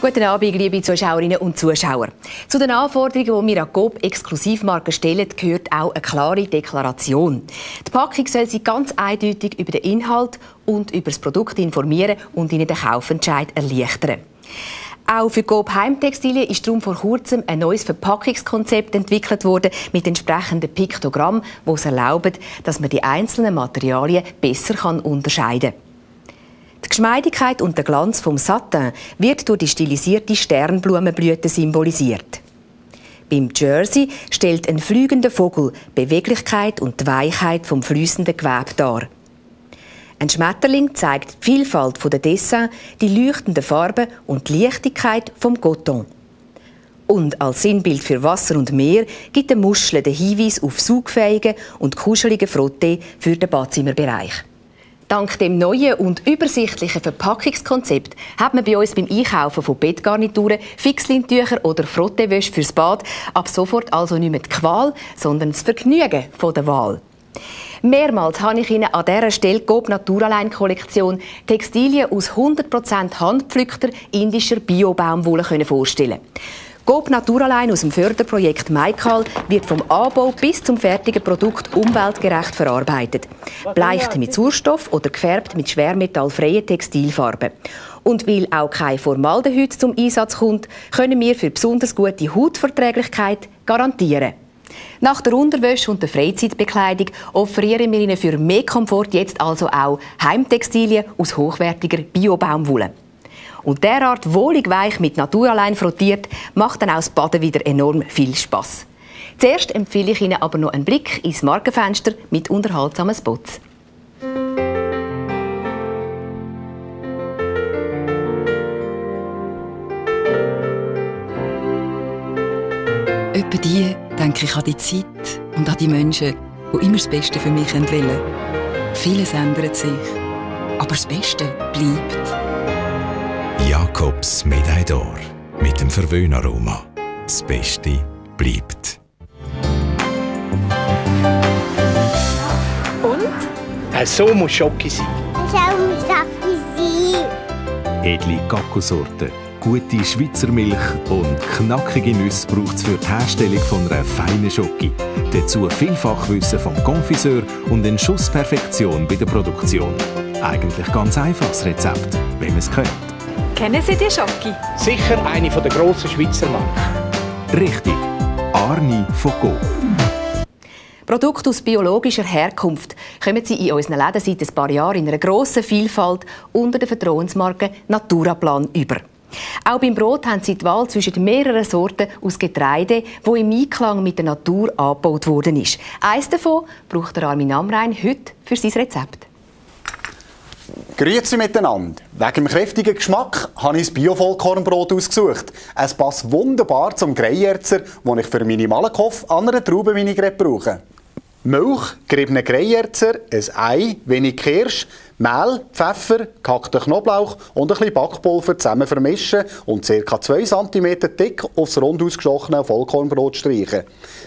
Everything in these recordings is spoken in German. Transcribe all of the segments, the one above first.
Guten Abend, liebe Zuschauerinnen und Zuschauer. Zu den Anforderungen, die wir an Coop Exklusivmarken stellen, gehört auch eine klare Deklaration. Die Packung soll sie ganz eindeutig über den Inhalt und über das Produkt informieren und Ihnen den Kaufentscheid erleichtern. Auch für Coop Heimtextilien ist darum vor kurzem ein neues Verpackungskonzept entwickelt worden mit entsprechenden Piktogrammen, die es erlauben, dass man die einzelnen Materialien besser unterscheiden kann. Die Geschmeidigkeit und der Glanz vom Satin wird durch die stilisierte Sternblumenblüte symbolisiert. Beim Jersey stellt ein fliegender Vogel Beweglichkeit und die Weichheit vom fließenden Gewebe dar. Ein Schmetterling zeigt die Vielfalt der Dessins, die leuchtenden Farben und die Leichtigkeit vom Coton. Und als Sinnbild für Wasser und Meer gibt der Muschel den Hinweis auf saugfähige und kuschelige Frotte für den Badzimmerbereich. Dank dem neuen und übersichtlichen Verpackungskonzept hat man bei uns beim Einkaufen von Bettgarnituren, Fixlintücher oder Frottewäsche fürs Bad ab sofort also nicht mehr die Qual, sondern das Vergnügen von der Wahl. Mehrmals habe ich Ihnen an dieser Stelle Coop Naturaline Kollektion Textilien aus 100% handpflückter indischer Bio-Baumwolle vorstellen Coop Naturaline aus dem Förderprojekt Maikal wird vom Anbau bis zum fertigen Produkt umweltgerecht verarbeitet. Bleicht mit Sauerstoff oder gefärbt mit schwermetallfreien Textilfarben. Und weil auch kein Formaldehyd zum Einsatz kommt, können wir für besonders gute Hautverträglichkeit garantieren. Nach der Unterwäsche und der Freizeitbekleidung offerieren wir Ihnen für mehr Komfort jetzt also auch Heimtextilien aus hochwertiger Bio-Baumwolle. Und derart wohlig weich mit Natur allein frottiert, macht dann auch das Baden wieder enorm viel Spaß. Zuerst empfehle ich Ihnen aber noch einen Blick ins Markenfenster mit unterhaltsamen Spots. Etwa die denke ich an die Zeit und an die Menschen, die immer das Beste für mich wollen. Vieles ändert sich, aber das Beste bleibt. Jakobs Medaille d'Or mit dem Verwöhnaroma. Das Beste bleibt. Und? Äh, so muss Schoki sein. So muss Schoki sein. Edle Gakosorten, gute Schweizer Milch und knackige Nüsse braucht es für die Herstellung von einer feinen Schoki. Dazu viel Fachwissen vom Konfiseur und einen Schuss Perfektion bei der Produktion. Eigentlich ganz einfaches Rezept, wenn man es kennt. Kennen Sie die Schoki? Sicher eine der grossen Schweizer Marken. Richtig. Arni von Go. Produkte aus biologischer Herkunft kommen Sie in unseren Läden seit ein paar Jahren in einer grossen Vielfalt unter der Vertrauensmarke Naturaplan über. Auch beim Brot haben Sie die Wahl zwischen mehreren Sorten aus Getreide, wo im Einklang mit der Natur angebaut worden ist. Eines davon braucht der Armin Amrein heute für sein Rezept. Grüezi miteinander. Wegen dem kräftigen Geschmack habe ich das Bio-Vollkornbrot ausgesucht. Es passt wunderbar zum Greierzer, den ich für meine Malakoff an einer Traubenvinaigrette brauche. Milch, geriebene Greierzer, ein Ei, wenig Kirsch, Mehl, Pfeffer, gehackten Knoblauch und ein bisschen Backpulver zusammen vermischen und ca. 2 cm dick aufs rund ausgestochene Vollkornbrot streichen.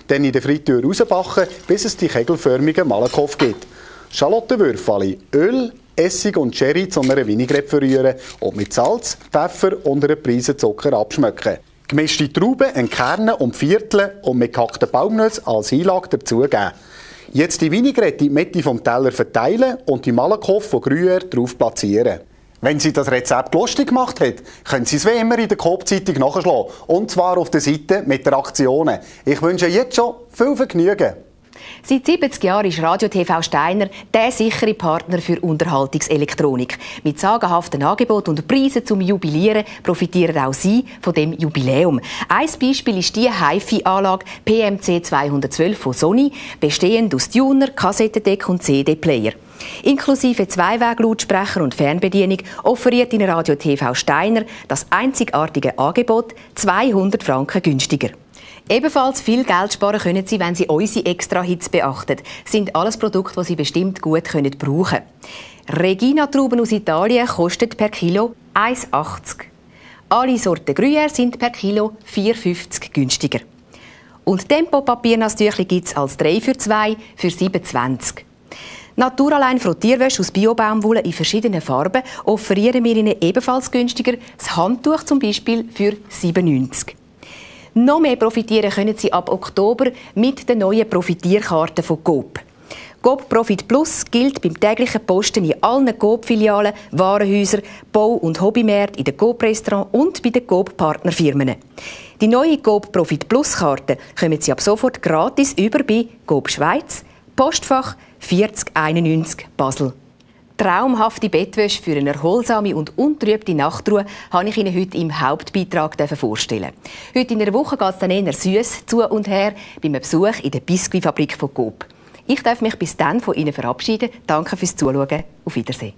Dann in der Fritteuse rausbacken, bis es die kegelförmige Malakoff gibt. Schalottenwürfel, Öl, Essig und Sherry zu einer Vinaigrette verrühren und mit Salz, Pfeffer und einer Prise Zucker abschmecken. Gemischte Trauben, entkerne und Viertel und mit gehackten Baumnüsse als Einlage dazugeben. Jetzt die Vinaigrette in die Mitte vom Teller verteilen und die Malakoff von Gruyère drauf platzieren. Wenn Sie das Rezept lustig gemacht hat, können Sie es wie immer in der Coop-Zeitung nachschlagen. Und zwar auf der Seite mit der Aktionen. Ich wünsche jetzt schon viel Vergnügen. Seit 70 Jahren ist Radio TV Steiner der sichere Partner für Unterhaltungselektronik. Mit sagenhaften Angeboten und Preisen zum Jubilieren profitieren auch Sie von dem Jubiläum. Ein Beispiel ist die HiFi-Anlage PMC 212 von Sony, bestehend aus Tuner, Kassettendeck und CD-Player. Inklusive Zweiweg-Lautsprecher und Fernbedienung offeriert Ihnen Radio TV Steiner das einzigartige Angebot 200 Franken günstiger. Ebenfalls viel Geld sparen können Sie, wenn Sie unsere Extra-Hits beachten. Das sind alles Produkte, die Sie bestimmt gut brauchen können. Regina-Trauben aus Italien kosten per Kilo 1,80. Alle Sorten Gruyère sind per Kilo 4,50 günstiger. Und Tempo Papiernasstüchli gibt es als 3 für 2 für 27. Naturalein Frottierwäsche aus Biobaumwolle in verschiedenen Farben offerieren wir Ihnen ebenfalls günstiger. Das Handtuch zum Beispiel für 97. Noch mehr profitieren können Sie ab Oktober mit der neuen Profitierkarte von Coop. Coop Profit Plus gilt beim täglichen Posten in allen Coop-Filialen, Warenhäusern, Bau- und Hobbymärkten, in den Coop-Restaurants und bei den Coop-Partnerfirmen. Die neue Coop Profit Plus Karte kommen Sie ab sofort gratis über bei Coop Schweiz, Postfach 4091 Basel. Traumhafte Bettwäsche für eine erholsame und untrübte Nachtruhe habe ich Ihnen heute im Hauptbeitrag vorstellen. Heute in der Woche geht es dann eher süß zu und her beim Besuch in der Biskuitfabrik von Coop. Ich darf mich bis dann von Ihnen verabschieden. Danke fürs Zuschauen. Auf Wiedersehen.